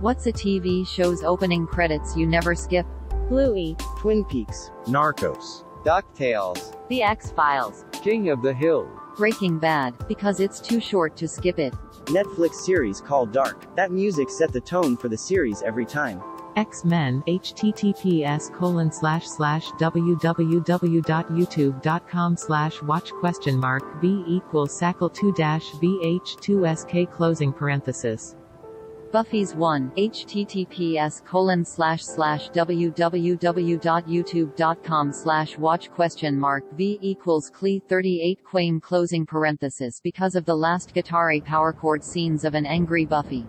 What's a TV show's opening credits you never skip? Bluey, Twin Peaks, Narcos, DuckTales, The X-Files. King of the Hill, Breaking Bad, because it's too short to skip it. Netflix series called Dark. That music set the tone for the series every time. X-Men, https colon slash slash www.youtube.com slash watch question mark v equals sackle 2 dash vh2sk closing parenthesis. Buffy's 1, https colon slash slash www.youtube.com slash watch question mark v equals cle 38 quame closing parenthesis because of the last Guittari power chord scenes of an angry Buffy.